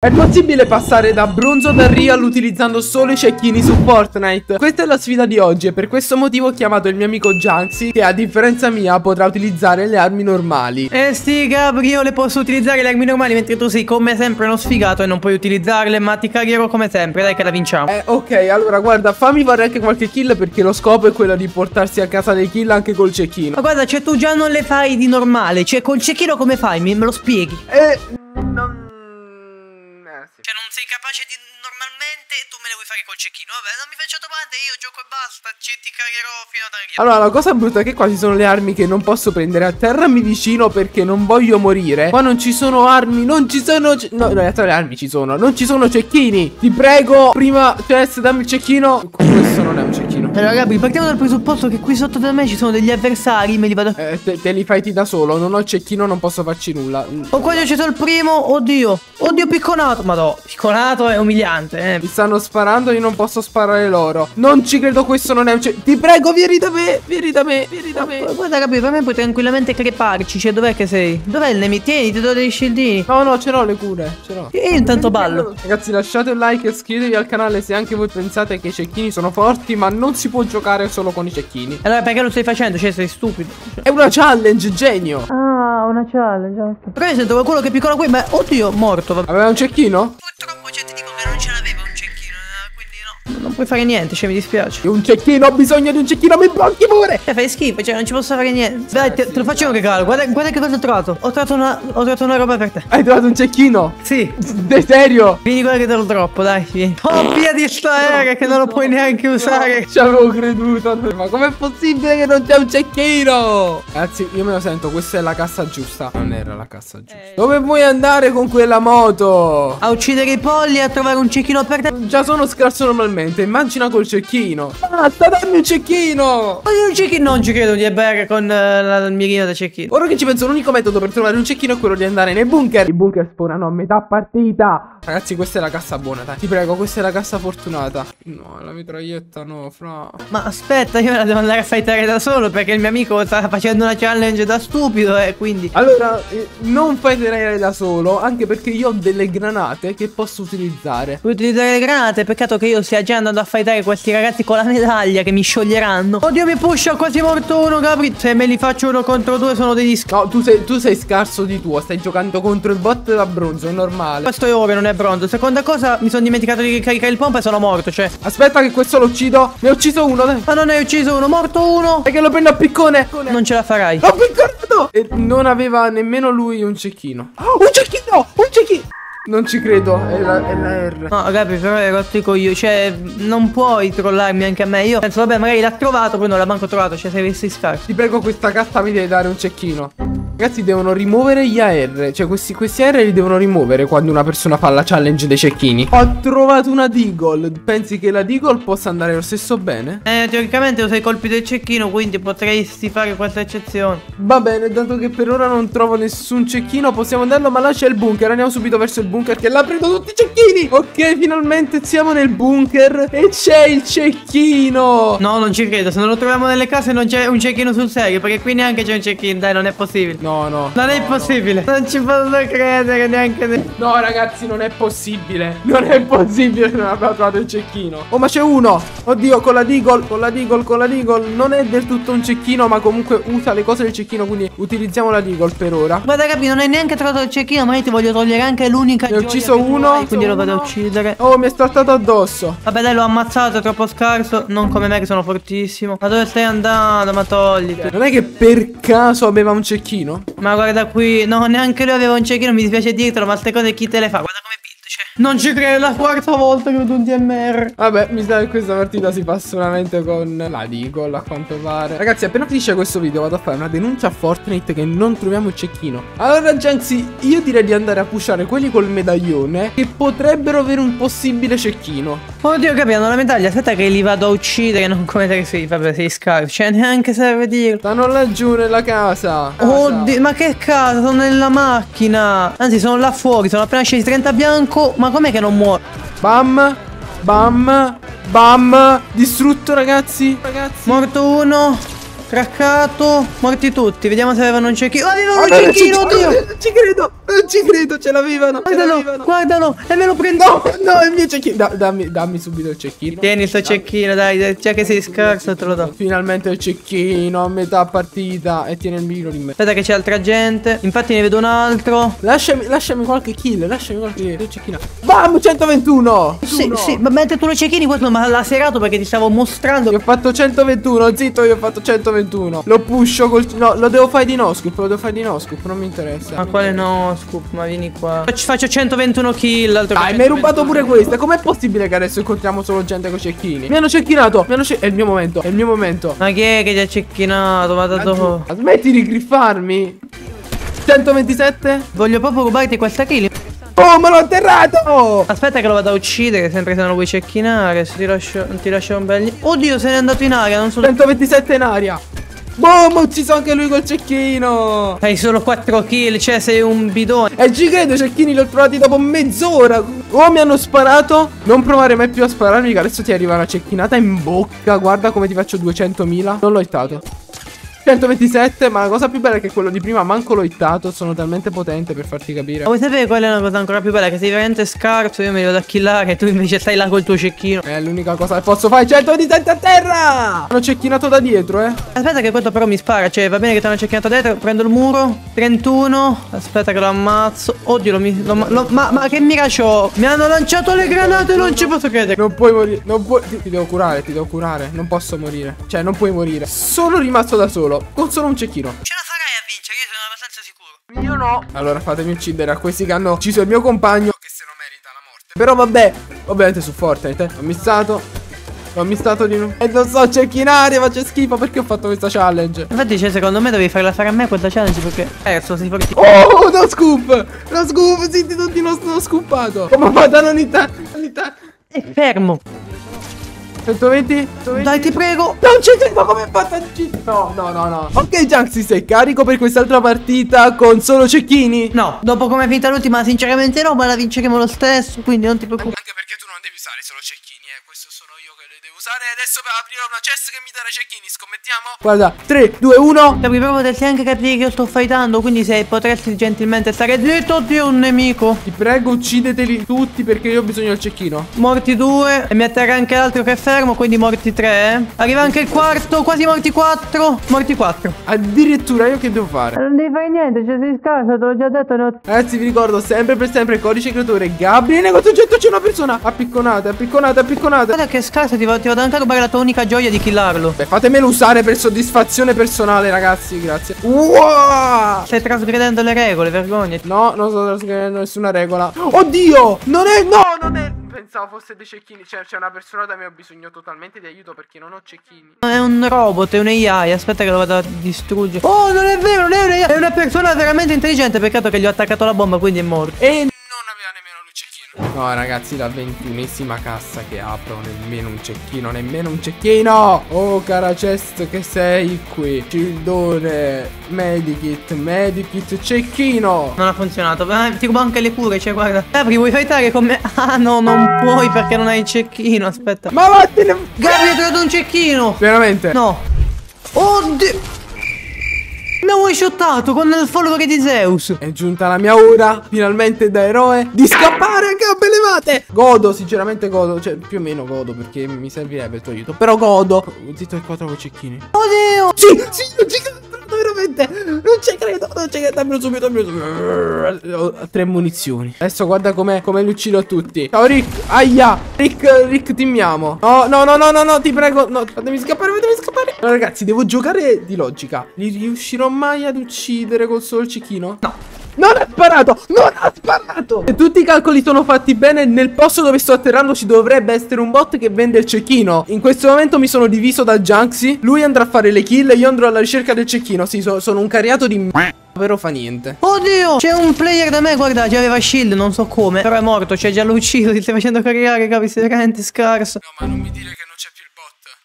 È possibile passare da bronzo da real utilizzando solo i cecchini su Fortnite? Questa è la sfida di oggi e per questo motivo ho chiamato il mio amico Junksy che a differenza mia potrà utilizzare le armi normali. Eh sì Gabri, io le posso utilizzare le armi normali mentre tu sei come sempre uno sfigato e non puoi utilizzarle ma ti cagherò come sempre, dai che la vinciamo. Eh ok, allora guarda, fammi fare anche qualche kill perché lo scopo è quello di portarsi a casa dei kill anche col cecchino. Ma guarda, cioè tu già non le fai di normale, cioè col cecchino come fai? Me, me lo spieghi? Eh... capace di normalmente e tu me le vuoi fare col cecchino. Vabbè, non mi faccio domande, io gioco e basta, ci ti cagherò fino ad arrivare. Allora, la cosa brutta è che qua ci sono le armi che non posso prendere. Atterrami vicino perché non voglio morire. Qua non ci sono armi, non ci sono... No, no, le armi ci sono. Non ci sono cecchini. Ti prego, prima test, dammi il cecchino. Questo non è un cecchino. Allora, Gabri, partiamo dal presupposto che qui sotto da me ci sono degli avversari, me li vado... Eh, te, te li fighti da solo, non ho il cecchino, non posso farci nulla. Oh, qua c'è il primo, oddio. Oddio, picconato. Madò, picconato è umiliante, eh. Mi stanno sparando, io non posso sparare loro. Non ci credo, questo non è un cecchino. Ti prego, vieni da me, vieni da me, vieni da me. Guarda, Gabri, per me puoi tranquillamente creparci. Cioè, dov'è che sei? Dov'è il nemico? Tieni, ti do dei shieldini. No, no, ce l'ho le cure, ce l'ho. E io intanto ballo. Ragazzi, lasciate un like e iscrivetevi al canale se anche voi pensate che i cecchini sono forti, ma non si può giocare solo con i cecchini. Allora, perché lo stai facendo? Cioè, sei stupido. È una challenge, genio. Ah, una challenge. Però io sento qualcuno che piccola qui, ma oddio, morto. Vabbè. Aveva un cecchino? Purtroppo, puoi fare niente, cioè, mi dispiace. Un cecchino, ho bisogno di un cecchino, mi blocchi pure. Cioè, fai schifo, cioè, non ci posso fare niente. Dai, te, te lo faccio un regalo. Guarda, guarda che cosa ho trovato. Ho trovato una, ho trovato una roba per te. Hai trovato un cecchino? Sì. De serio? Vieni, guarda che te lo droppo, dai, vieni. Oh, via di sta era che non lo puoi neanche usare. Ci avevo creduto. Ma com'è possibile che non c'è un cecchino? Ragazzi, io me lo sento, questa è la cassa giusta. Non era la cassa giusta. Dove vuoi andare con quella moto? A uccidere i polli e a trovare un cecchino per te. Già sono scarso normalmente, immagina col cecchino. Basta, dammi un cecchino. Ma io un cecchino non ci credo di ebere con eh, la- il mirino da cecchino. Ora che ci penso, l'unico metodo per trovare un cecchino è quello di andare nei bunker. I bunker spawnano a metà partita. Ragazzi, questa è la cassa buona, dai. Ti prego, questa è la cassa fortunata. No, la mitraglietta no, fra. Ma aspetta, io me la devo andare a fightare da solo perché il mio amico sta facendo una challenge da stupido e quindi... Allora, eh, non tenere da solo, anche perché io ho delle granate che posso utilizzare. Puoi utilizzare le granate, peccato che io stia già andando a fightare questi ragazzi con la medaglia che mi scioglieranno. Oddio mi pusha, quasi morto uno, Gabri. Se me li faccio uno contro due sono degli sc... No, tu sei, tu sei scarso di tuo, stai giocando contro il bot da bronzo, è normale. Questo è oro, non è bronzo. Seconda cosa, mi sono dimenticato di caricare il pompa e sono morto, cioè... Aspetta che questo lo uccido. Ne ho ucciso uno, dai. Ma non hai ucciso uno, morto uno. E che lo prendo a piccone. Non ce la farai. L'ho picconato. E non aveva nemmeno lui un cecchino. Oh, un cecchino, un cecchino. Non ci credo, è la, è la R. No, Gabri, però hai rotto i coglioni. Cioè, non puoi trollarmi anche a me. Io penso, vabbè, magari l'ha trovato, poi non l'ha manco trovato. Cioè, sei avessi scarso. Ti prego, questa carta mi deve dare un cecchino. Ragazzi, devono rimuovere gli AR. Cioè, questi, questi AR li devono rimuovere quando una persona fa la challenge dei cecchini. Ho trovato una Deagle. Pensi che la Deagle possa andare lo stesso bene? Eh, teoricamente usa i colpi del cecchino, quindi potresti fare questa eccezione. Va bene, dato che per ora non trovo nessun cecchino, possiamo andarlo, ma là c'è il bunker. Andiamo subito verso il bunker che là prendo tutti i cecchini. Ok, finalmente siamo nel bunker e c'è il cecchino. No, non ci credo. Se non lo troviamo nelle case non c'è un cecchino sul serio. Perché qui neanche c'è un cecchino. Dai, non è possibile. No, no. Non è possibile. Non ci posso credere neanche. ne- No, ragazzi, non è possibile. Non è possibile che non abbia trovato il cecchino. Oh, ma c'è uno. Oddio, con la Deagle, con la Deagle, con la Deagle. Non è del tutto un cecchino, ma comunque usa le cose del cecchino. Quindi utilizziamo la Deagle per ora. Guarda, capi, non hai neanche trovato il cecchino. Ma io ti voglio togliere anche l'unica. Ne ho ucciso uno. hai, Quindi lo vado a Uno. uccidere. Oh, mi è saltato addosso. Vabbè, dai, l'ho ammazzato. È troppo scarso. Non come me, che sono fortissimo. Ma dove stai andando? Ma togliti. Non è che per caso aveva un cecchino? Ma guarda qui, no, neanche lui aveva un cecchino, mi dispiace dirtelo, ma ste cose chi te le fa? Guarda come. Non ci credo, è la quarta volta che ho un DMR. Vabbè, mi sa che questa partita si fa solamente con la Deagle, a quanto pare. Ragazzi, appena finisce questo video vado a fare una denuncia a Fortnite che non troviamo il cecchino. Allora, Janksy, io direi di andare a pushare quelli col medaglione che potrebbero avere un possibile cecchino. Oddio, capiamo la medaglia, aspetta che li vado a uccidere, non come te che sei, vabbè, sei scarso, cioè neanche serve dirlo. Stanno laggiù nella casa. Oddio, ma che cazzo, sono nella macchina. Anzi, sono là fuori, sono appena scesi 30 bianco, ma com'è che non muore? Bam, bam, bam. Distrutto, ragazzi. Ragazzi. Morto uno, craccato, morti tutti, vediamo se avevano un cecchino. Oh, avevano un cecchino, oddio! Non ci credo. Non ci credo, ce l'avevano. Guardalo, guardalo, e me lo prendo. No, no, il mio cecchino. Da- dammi, dammi subito il cecchino. Tieni il tuo cecchino, dai, dai, già che sei scarso te lo do. Finalmente il cecchino a metà partita. E tiene il micro di me. Aspetta che c'è altra gente. Infatti ne vedo un altro. Lasciami, lasciami qualche kill. Lasciami qualche il cecchino. Bam, 121. Sì, sì, ma mentre tu lo cecchini questo mi ha laserato perché ti stavo mostrando. Io ho fatto 121, zitto, io ho fatto 121. Lo pusho col. No, lo devo fare di no scoop, lo devo fare di no scoop, non mi interessa. Ma quale no, Scoop, ma vieni qua. Ci faccio 121 kill. Altro Dai, mi hai rubato 121. pure questa. Com'è possibile che adesso incontriamo solo gente con cecchini? Mi hanno cecchinato. Mi hanno ce- È il mio momento. È il mio momento. Ma chi è che ti ha cecchinato? Ma da dove? Smetti di griffarmi. 127. Voglio proprio rubarti questa kill. Oh, me l'ho atterrato. Aspetta che lo vado a uccidere, sempre se non lo vuoi cecchinare. Se ti lascio, ti lascio un bel. Oddio, se n'è andato in aria, non so. 127 in aria. Boom, ucciso anche lui col cecchino. Hai solo 4 kill, cioè sei un bidone. E ci credo, i cecchini li ho trovati dopo mezz'ora. Oh, mi hanno sparato. Non provare mai più a spararmi, che adesso ti arriva una cecchinata in bocca. Guarda come ti faccio 200.000. Non l'ho hittato. 127, ma la cosa più bella è che quello di prima manco l'ho hittato. Sono talmente potente per farti capire. Ma vuoi sapere qual è una cosa ancora più bella? Che sei veramente scarso, io me li vado a killare e tu invece stai là col tuo cecchino. È l'unica cosa che posso fare. 127 a terra! Hanno cecchinato da dietro, eh. Aspetta che questo però mi spara, cioè va bene che ti hanno cecchinato dietro, prendo il muro, 31, aspetta che lo ammazzo, oddio lo mi... lo- lo- ma, ma che mira c'ho? Mi hanno lanciato le granate, non ci posso credere. Non puoi morire. Non puoi. Ti, ti devo curare, ti devo curare. Non posso morire. Cioè, non puoi morire. Sono rimasto da solo. Con solo un cecchino. Ce la farai a vincere, io sono abbastanza sicuro. Io no. Allora fatemi uccidere a questi che hanno ucciso il mio compagno. Che se lo merita la morte. Però vabbè. Ovviamente su Fortnite. Eh. Ho missato. Ho missato di nuovo. E non so cecchinare. Faccio schifo perché ho fatto questa challenge. Infatti, cioè, secondo me devi farla fare a me questa challenge perché perso, sei forti. Oh, no scoop. No scoop. Zitti tutti, non sono scoopato. Come ho fatto a non hittare? Non hittare. È fermo. 120? 120? Dai, ti prego. Non c'è tempo come è fatta No, no, no, no. Ok, Junksy, sei carico per quest'altra partita con solo cecchini? No, dopo come è finita l'ultima, sinceramente no, ma la vinceremo lo stesso, quindi non ti preoccupare. Anche perché tu non devi usare solo cecchini, eh. Questo sono io usare. Adesso aprirò una chest che mi darà cecchini. Scommettiamo? Guarda, 3, 2, 1. Devi proprio potersi anche capire che io sto fightando, quindi se potresti gentilmente stare zitto, oddio, un nemico. Ti prego, uccideteli tutti perché io ho bisogno del cecchino. Morti due e mi atterra anche l'altro che è fermo, quindi morti tre. eh. Arriva anche il quarto, quasi morti quattro. Morti quattro. Addirittura io che devo fare? Non devi fare niente, cioè sei scarso, te l'ho già detto, ne ho... Ragazzi, vi ricordo sempre per sempre il codice creatore Gabri. Nel negozio oggetto c'è una persona. Appicconata, appicconata, appicconata. Guarda che scarso, ti, vado- ti vado anche a rubare la tua unica gioia di killarlo. Beh, fatemelo usare per soddisfazione personale, ragazzi. Grazie. Wow! Stai trasgredendo le regole, vergognati. No, non sto trasgredendo nessuna regola. Oddio! Non è. No, non è. Pensavo fosse dei cecchini. Cioè, c'è una persona da me. Ho bisogno totalmente di aiuto perché non ho cecchini. È un robot, è un AI, aspetta che lo vado a distruggere. Oh, non è vero, non è un AI, è una persona veramente intelligente, peccato che gli ho attaccato la bomba, quindi è morto. E No, ragazzi, la ventunesima cassa che apro. Nemmeno un cecchino, nemmeno un cecchino. Oh, cara chest, che sei qui. Cildone, medikit, medikit, cecchino. Non ha funzionato, ma ti rubo anche le cure, cioè guarda. Gabri, vuoi fightare con me? Ah no, non puoi perché non hai il cecchino, aspetta. Ma vattene. Gabri, ho trovato un cecchino! Veramente? No. Oddio! Mi shottato con il folgore di Zeus. È giunta la mia ora, finalmente da eroe, di scappare a gambe levate. Godo, sinceramente godo, cioè più o meno godo perché mi servirebbe il tuo aiuto. Però godo. Zitto che qua trovo cecchini. Oddio! Sì, sì, non ci credo, veramente. Non ci credo, non ci credo. Dammelo subito, dammelo subito. Ho tre munizioni. Adesso guarda come come li uccido tutti. Ciao Rick, aia. Rick, Rick, timmiamo. No, no, no, no, no, no, ti prego. No, fatemi scappare, fatemi scappare. No, ragazzi, devo giocare di logica. Li riuscirò mai ad uccidere col solo? No. Non ha sparato! Non ha sparato! Se tutti i calcoli sono fatti bene, nel posto dove sto atterrando ci dovrebbe essere un bot che vende il cecchino. In questo momento mi sono diviso da Junksy. Lui andrà a fare le kill e io andrò alla ricerca del cecchino. Sì, so- sono un cariato di m***a, però fa niente. Oddio! C'è un player da me, guarda, già aveva shield, non so come. Però è morto, cioè già l'ho ucciso, ti stai facendo caricare, capi, sei veramente scarso. No, ma non mi dire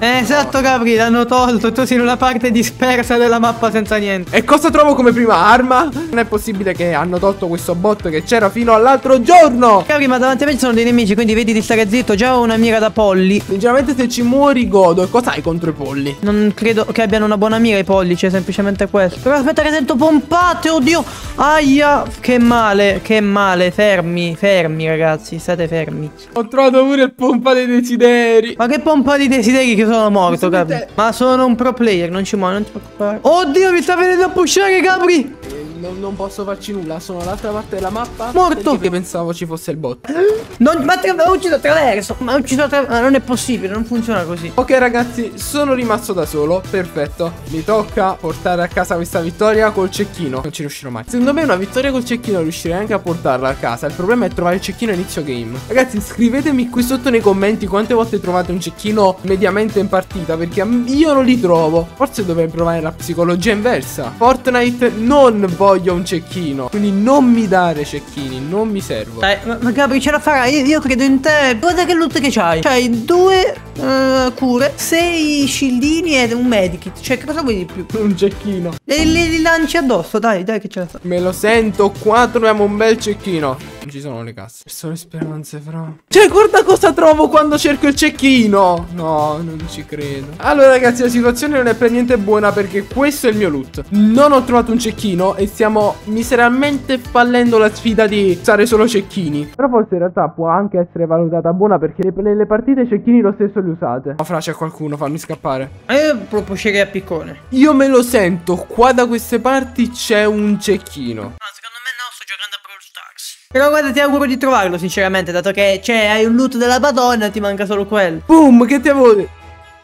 esatto, Capri, l'hanno tolto. Tu sei in una parte dispersa della mappa senza niente. E cosa trovo come prima arma? Non è possibile che hanno tolto questo bot che c'era fino all'altro giorno. Capri, ma davanti a me ci sono dei nemici, quindi vedi di stare zitto. Già ho una mira da polli. Sinceramente se ci muori godo. E cosa hai contro i polli? Non credo che abbiano una buona mira i polli, c'è semplicemente questo. Però aspetta che sento pompate, oddio. Aia, che male, che male. Fermi, fermi ragazzi, state fermi. Ho trovato pure il pompa dei desideri. Ma che pompa di desideri che sono morto, Mi Capri. sente- Ma sono un pro player, non ci muoio, non ti preoccupare. Oddio, mi sta venendo a pushare, Capri. Non, non posso farci nulla, sono all'altra parte della mappa. Morto. Perché pensavo ci fosse il bot. Non, ma ho ucciso attraverso. Ma ho ucciso attraverso. Ma non è possibile, non funziona così. Ok ragazzi, sono rimasto da solo, perfetto Mi tocca portare a casa questa vittoria col cecchino Non ci riuscirò mai Secondo me una vittoria col cecchino riuscirei anche a portarla a casa Il problema è trovare il cecchino a inizio game Ragazzi scrivetemi qui sotto nei commenti quante volte trovate un cecchino mediamente in partita Perché io non li trovo Forse dovrei provare la psicologia inversa Fortnite non voglio un cecchino Quindi non mi dare cecchini, non mi servo Dai, ma, ma Gabri ce la farai? Io, io credo in te. Guarda che loot che c'hai. C'hai due eh, cure, sei scildini e un medikit. Cioè, che cosa vuoi di più? Un cecchino E li, li lanci addosso, dai, dai che ce la fa. Me lo sento, qua troviamo un bel cecchino. Non ci sono le casse. Persone speranze, fra. Cioè, guarda cosa trovo quando cerco il cecchino. No, non ci credo. Allora, ragazzi, la situazione non è per niente buona perché questo è il mio loot. Non ho trovato un cecchino e stiamo miseramente fallendo la sfida di usare solo cecchini. Però forse in realtà può anche essere valutata buona perché nelle partite cecchini lo stesso li usate. No, fra, c'è qualcuno, fammi scappare. Ma io proporrei a piccone. Io me lo sento, qua da queste parti c'è un cecchino. No, secondo me no, sto giocando a Brawl Stars. Però guarda, ti auguro di trovarlo, sinceramente, dato che cioè, hai un loot della Madonna, ti manca solo quello. Boom, che ti avevo detto?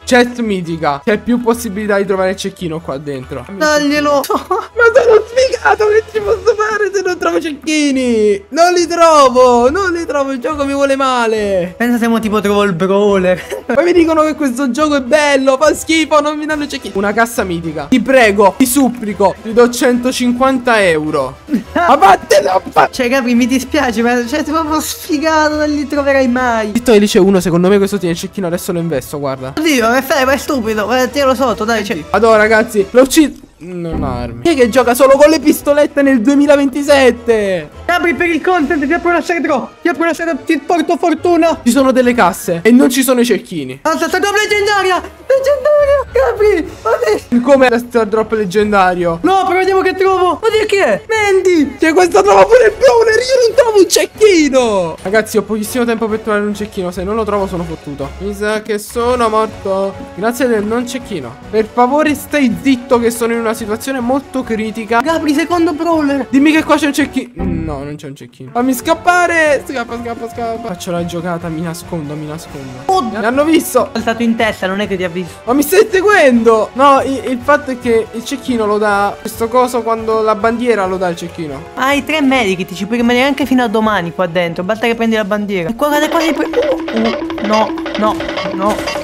Chest mitica. C'è più possibilità di trovare il cecchino qua dentro. Daglielo. Ma sono sfigato, che ci posso fare se non trovo cecchini? Non li trovo, non li trovo, il gioco mi vuole male. Pensa se mo tipo trovo il brawler. Poi mi dicono che questo gioco è bello, fa schifo, non mi danno i cecchini. Una cassa mitica. Ti prego, ti supplico, ti do 150 euro. Ma vattene Cioè, Capri, mi dispiace, ma cioè, sei proprio sfigato, non li troverai mai. Zitto Elice 1, secondo me questo tiene il cecchino, adesso lo investo, guarda. Oddio, ma fai, ma è stupido, ma tiro sotto, dai, cioè. Vado ragazzi, l'ho ucciso. Non armi. Chi è che gioca solo con le pistolette nel 2027? Capri per il content, ti apro una draw, ti apro una serie, ti porto fortuna. Ci sono delle casse e non ci sono i cecchini. Alza, sta drop leggendaria, leggendaria, Capri, oddio. Come la star drop leggendario? No, però vediamo che trovo. Oddio, chi è? Mandy. C'è questo trova pure il brawler, io non trovo un cecchino. Ragazzi, ho pochissimo tempo per trovare un cecchino. Se non lo trovo sono fottuto. Mi sa che sono morto. Grazie del non cecchino. Per favore, stai zitto che sono in una situazione molto critica. Capri, secondo brawler. Dimmi che qua c'è un cecchino. No, non c'è un cecchino. Fammi scappare. Scappa, scappa, scappa. Faccio la giocata, mi nascondo, mi nascondo. Oddio. Mi hanno visto. È stato in testa, non è che ti ha visto. Ma mi stai seguendo? No, il, il fatto è che il cecchino lo dà. Questo coso quando la bandiera lo dà il cecchino. Hai tre medikit, ci puoi rimanere anche fino a domani qua dentro. Basta che prendi la bandiera. E qua, guarda qua, pre- uh, uh, no, no, no.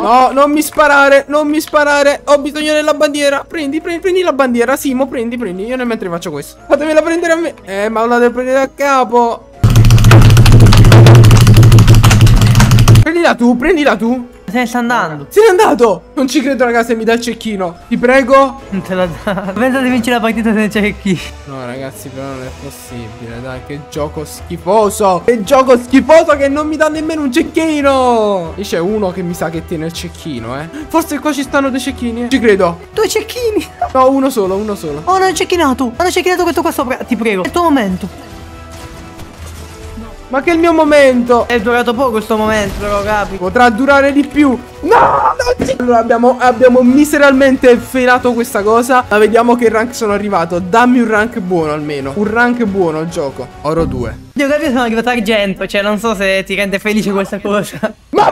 No, non mi sparare, non mi sparare. Ho bisogno della bandiera. Prendi, prendi, prendi la bandiera. Simo, prendi, prendi. Io nel mentre faccio questo. Fatemela prendere a me. Eh, ma la devo prendere a capo. Prendila tu, prendila tu. Se ne sta andando. Se n'è andato. Non ci credo, ragazzi, mi dà il cecchino. Ti prego. Non te la dà. Pensa di vincere la partita senza chi. Ragazzi, però non è possibile. Dai, che gioco schifoso. Che gioco schifoso che non mi dà nemmeno un cecchino. Lì c'è uno che mi sa che tiene il cecchino, eh. Forse qua ci stanno dei cecchini. eh. Ci credo. Due cecchini. No, uno solo, uno solo. Oh, non è cecchinato. Hanno cecchinato questo qua sopra. Ti prego. È il tuo momento. Ma che è il mio momento. È durato poco questo momento, però, capi. Potrà durare di più. No, non ci... Allora abbiamo, abbiamo miseralmente failato questa cosa. Ma vediamo che rank sono arrivato. Dammi un rank buono almeno. Un rank buono al gioco. Oro 2. Io capi sono arrivato argento. Cioè, non so se ti rende felice questa cosa. Ma